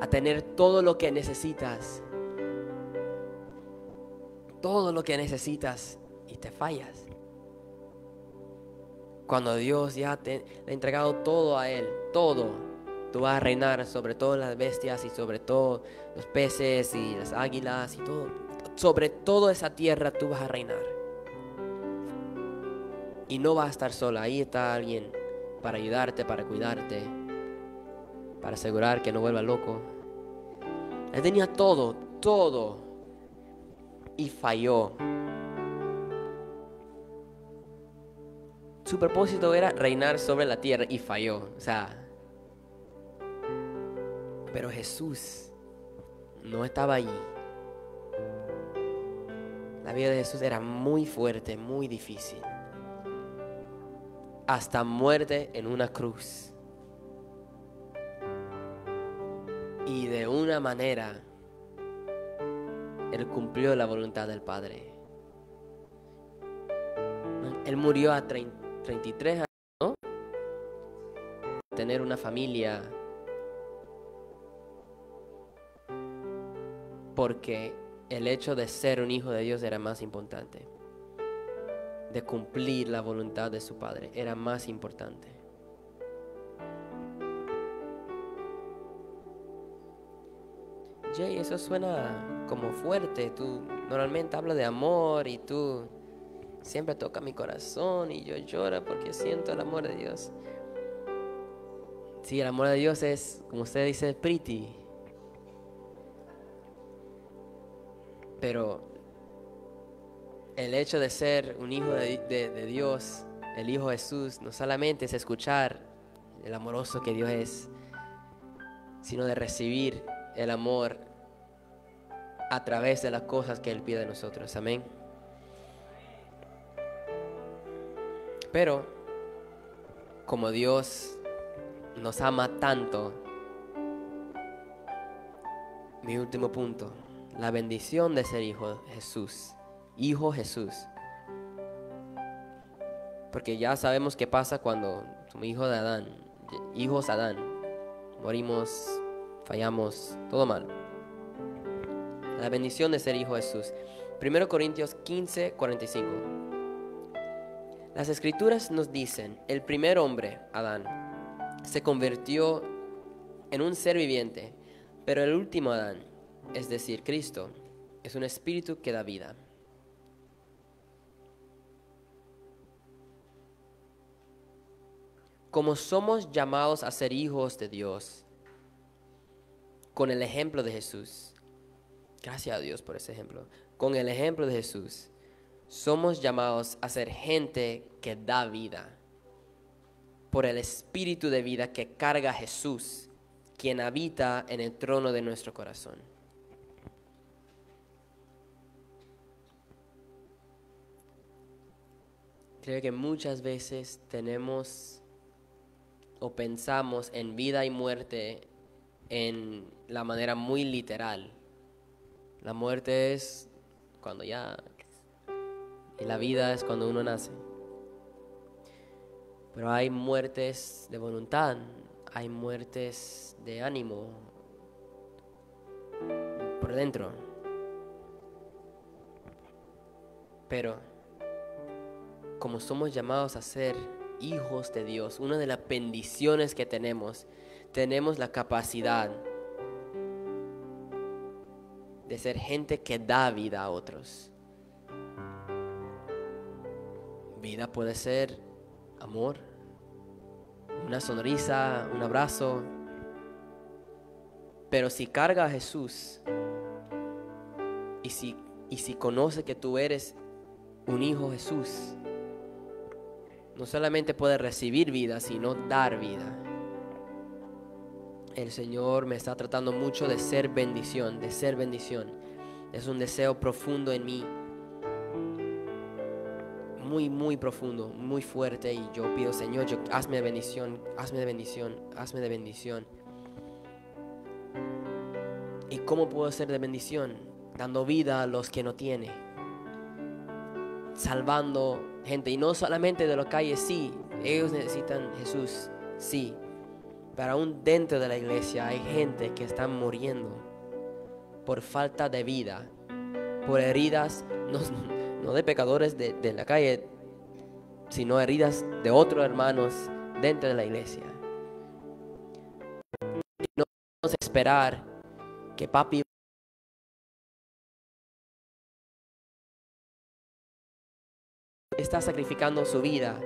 a tener todo lo que necesitas. Todo lo que necesitas y te fallas. Cuando Dios ya te ha entregado todo a Él, todo, tú vas a reinar sobre todas las bestias y sobre todos los peces y las águilas y todo. Sobre toda esa tierra tú vas a reinar. Y no vas a estar sola, ahí está alguien para ayudarte, para cuidarte, para asegurar que no vuelva loco. Él tenía todo, todo, y falló. Su propósito era reinar sobre la tierra y falló. O sea, pero Jesús no estaba allí. La vida de Jesús era muy fuerte, muy difícil hasta muerte en una cruz. Y de una manera, Él cumplió la voluntad del Padre. Él murió a 33 años, ¿no? Tener una familia. Porque el hecho de ser un hijo de Dios era más importante de cumplir la voluntad de su Padre era más importante. Jay, eso suena como fuerte. Tú normalmente hablas de amor y tú siempre toca mi corazón y yo lloro porque siento el amor de Dios. Sí, el amor de Dios es, como usted dice, pretty. Pero el hecho de ser un hijo de, Dios, el Hijo Jesús, no solamente es escuchar el amoroso que Dios es, sino de recibir el amor a través de las cosas que Él pide de nosotros. Amén. Pero, como Dios nos ama tanto, mi último punto, la bendición de ser hijo Jesús, hijo Jesús. Porque ya sabemos qué pasa cuando somos hijos de Adán, hijos Adán, morimos, fallamos, todo mal. La bendición de ser hijo de Jesús. 1 Corintios 15, 45. Las escrituras nos dicen, el primer hombre, Adán, se convirtió en un ser viviente, pero el último Adán, es decir, Cristo, es un espíritu que da vida. Como somos llamados a ser hijos de Dios, con el ejemplo de Jesús, gracias a Dios por ese ejemplo, con el ejemplo de Jesús, somos llamados a ser gente que da vida por el espíritu de vida que carga Jesús, quien habita en el trono de nuestro corazón. Creo que muchas veces tenemos o pensamos en vida y muerte en la manera muy literal. La muerte es cuando ya y la vida es cuando uno nace. Pero hay muertes de voluntad, hay muertes de ánimo por dentro. Pero como somos llamados a ser hijos de Dios, una de las bendiciones que tenemos, tenemos la capacidad de ser gente que da vida a otros. Vida puede ser amor, una sonrisa, un abrazo. Pero si carga a Jesús y si, y si conoce que tú eres un hijo Jesús, no solamente puede recibir vida, sino dar vida. El Señor me está tratando mucho de ser bendición, de ser bendición. Es un deseo profundo en mí muy, muy profundo, muy fuerte y yo pido, Señor, yo, hazme de bendición, hazme de bendición, hazme de bendición. ¿Y cómo puedo ser de bendición? Dando vida a los que no tienen. Salvando gente. Y no solamente de los calles, sí. Ellos necesitan Jesús, sí. Pero aún dentro de la iglesia hay gente que está muriendo por falta de vida, por heridas. No, de pecadores de, la calle, sino heridas de otros hermanos dentro de la iglesia. No podemos esperar que papi está sacrificando su vida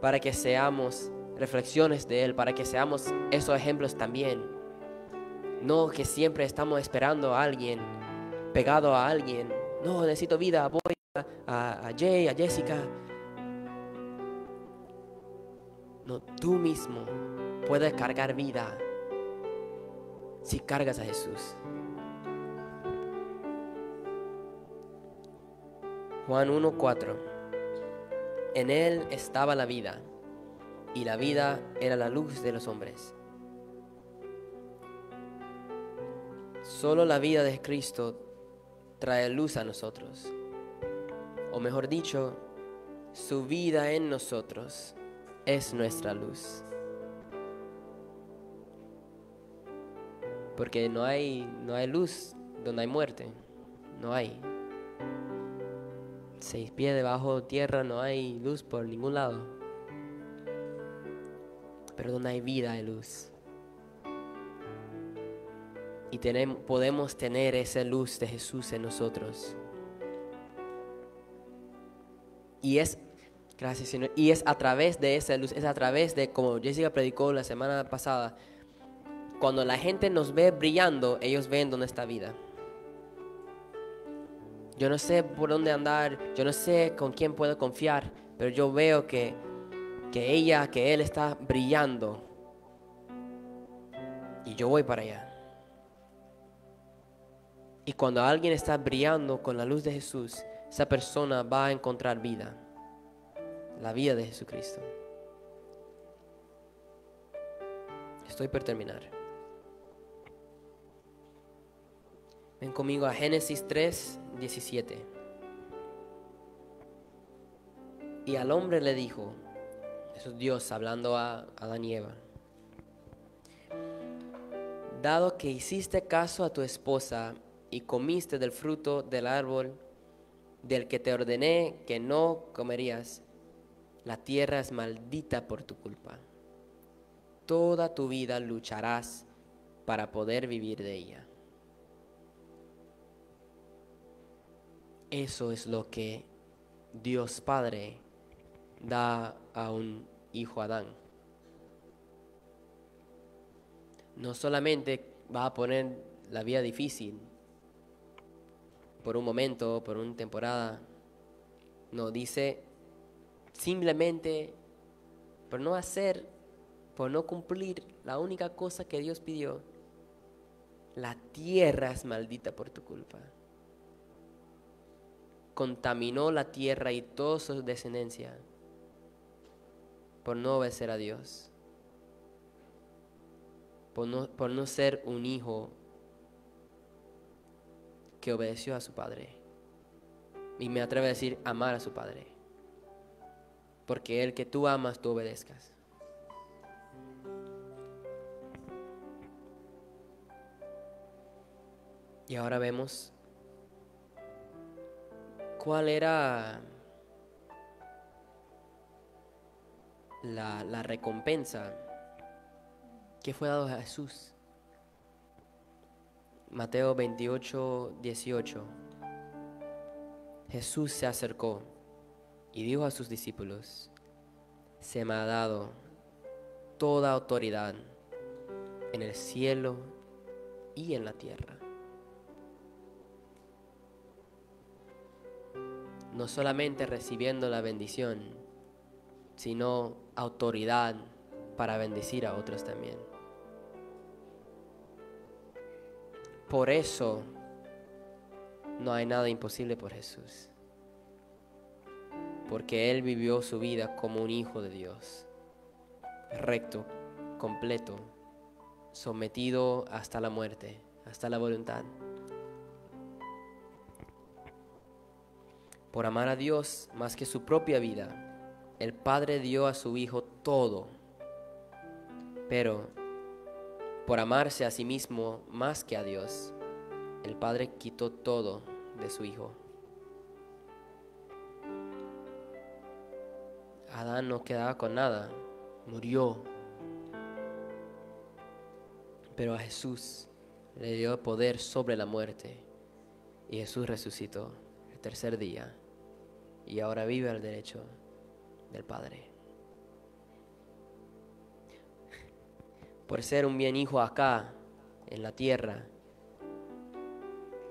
para que seamos reflexiones de Él, para que seamos esos ejemplos también. No que siempre estamos esperando a alguien, pegado a alguien. No, necesito vida, voy a, Jay, a Jessica. No, tú mismo puedes cargar vida si cargas a Jesús. Juan 1:4 En él estaba la vida, y la vida era la luz de los hombres. Solo la vida de Cristo trae luz a nosotros o mejor dicho, su vida en nosotros es nuestra luz. Porque no hay, no hay luz donde hay muerte, no hay. Seis pies debajo de tierra no hay luz por ningún lado. Pero donde hay vida hay luz. Y tenemos, podemos tener esa luz de Jesús en nosotros. Y es, gracias Señor, y es a través de esa luz, es a través de, como Jessica predicó la semana pasada, cuando la gente nos ve brillando, ellos ven dónde está vida. Yo no sé por dónde andar, yo no sé con quién puedo confiar, pero yo veo que, que ella, que él está brillando. Y yo voy para allá. Y cuando alguien está brillando con la luz de Jesús, esa persona va a encontrar vida. La vida de Jesucristo. Estoy por terminar. Ven conmigo a Génesis 3, 17. Y al hombre le dijo, eso es Dios hablando a Adán y Eva, dado que hiciste caso a tu esposa y comiste del fruto del árbol del que te ordené que no comerías, la tierra es maldita por tu culpa. Toda tu vida lucharás para poder vivir de ella. Eso es lo que Dios Padre da a un hijo Adán. No solamente va a poner la vida difícil por un momento, por una temporada. No, dice simplemente por no hacer, por no cumplir la única cosa que Dios pidió, la tierra es maldita por tu culpa contaminó la tierra y toda su descendencia por no obedecer a Dios, por no, por no ser un hijo que obedeció a su padre. Y me atrevo a decir amar a su padre. Porque el que tú amas, tú obedezcas. Y ahora vemos cuál era la, recompensa que fue dado a Jesús. Mateo 28, 18. Jesús se acercó y dijo a sus discípulos, se me ha dado toda autoridad en el cielo y en la tierra. no solamente recibiendo la bendición, sino autoridad para bendecir a otros también. Por eso no hay nada imposible por Jesús. Porque Él vivió su vida como un hijo de Dios, recto, completo, sometido hasta la muerte, hasta la voluntad. por amar a Dios más que su propia vida, el Padre dio a su Hijo todo. Pero por amarse a sí mismo más que a Dios, el Padre quitó todo de su Hijo. Adán no quedaba con nada, murió. Pero a Jesús le dio poder sobre la muerte y Jesús resucitó el tercer día y ahora vive al derecho del Padre. Por ser un bien hijo acá, en la tierra,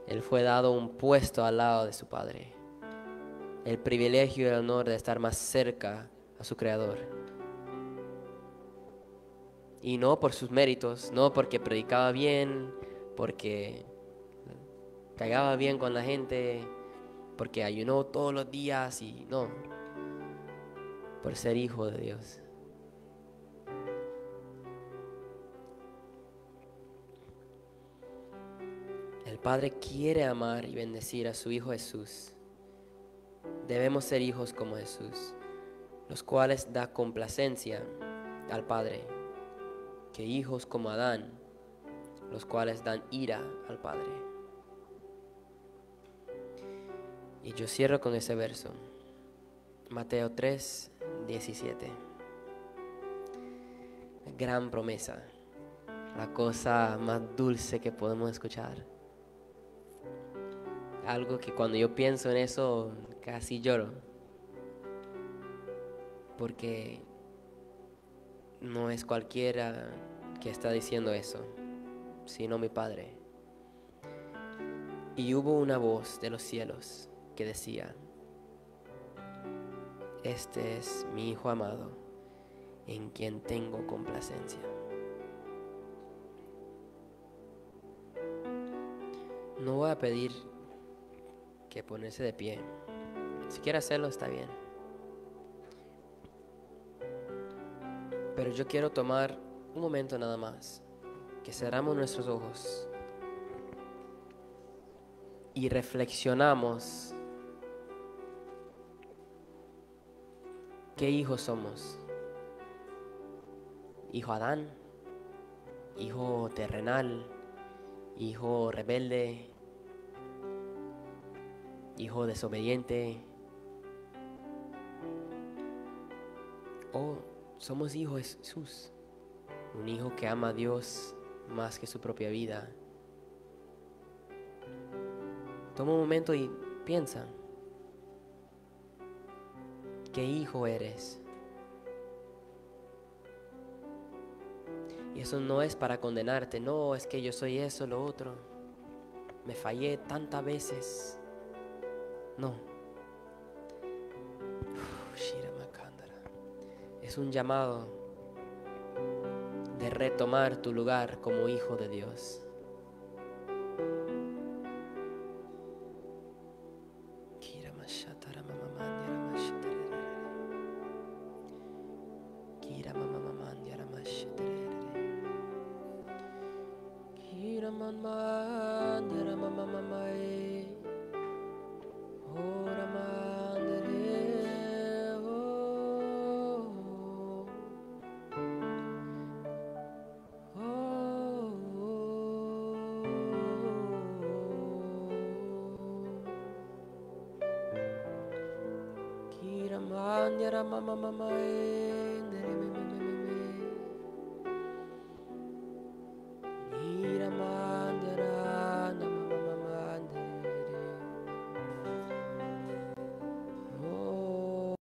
Él fue dado un puesto al lado de su Padre. El privilegio y el honor de estar más cerca a su Creador. Y no por sus méritos, no porque predicaba bien, porque cagaba bien con la gente, porque ayunó todos los días y no, por ser hijo de Dios. El Padre quiere amar y bendecir a su Hijo Jesús. Debemos ser hijos como Jesús, los cuales da complacencia al Padre, que hijos como Adán, los cuales dan ira al Padre. Y yo cierro con ese verso. Mateo 3, 17. Gran promesa. La cosa más dulce que podemos escuchar. Algo que cuando yo pienso en eso casi lloro. porque no es cualquiera que está diciendo eso, sino mi Padre. Y hubo una voz de los cielos que decía, este es mi Hijo amado, en quien tengo complacencia. No voy a pedir que ponerse de pie. Si quiere hacerlo, está bien. Pero yo quiero tomar un momento nada más, que cerramos nuestros ojos y reflexionamos qué hijos somos. Hijo Adán, hijo terrenal, hijo rebelde, hijo desobediente. O somos hijos de Jesús, un hijo que ama a Dios más que su propia vida. Toma un momento y piensa, ¿qué hijo eres? Y eso no es para condenarte, no, es que yo soy eso, lo otro. Me fallé tantas veces. No. Es un llamado de retomar tu lugar como hijo de Dios.